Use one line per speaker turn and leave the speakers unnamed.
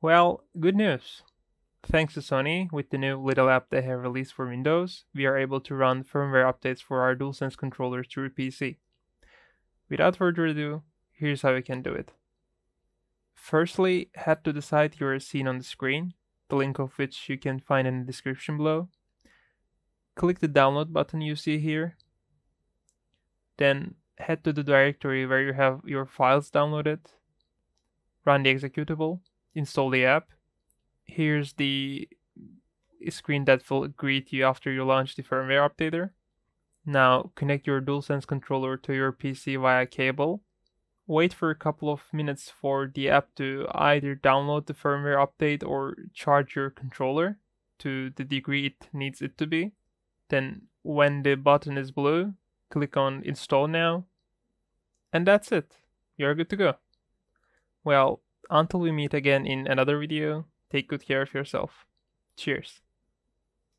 Well, good news. Thanks to Sony, with the new little app they have released for Windows, we are able to run firmware updates for our DualSense controllers through PC. Without further ado, here's how you can do it. Firstly, head to the site you are seeing on the screen, the link of which you can find in the description below. Click the download button you see here. Then head to the directory where you have your files downloaded. Run the executable, install the app. Here's the screen that will greet you after you launch the firmware updater. Now connect your DualSense controller to your PC via cable. Wait for a couple of minutes for the app to either download the firmware update or charge your controller to the degree it needs it to be. Then when the button is blue, click on install now. And that's it. You're good to go. Well, until we meet again in another video, take good care of yourself. Cheers.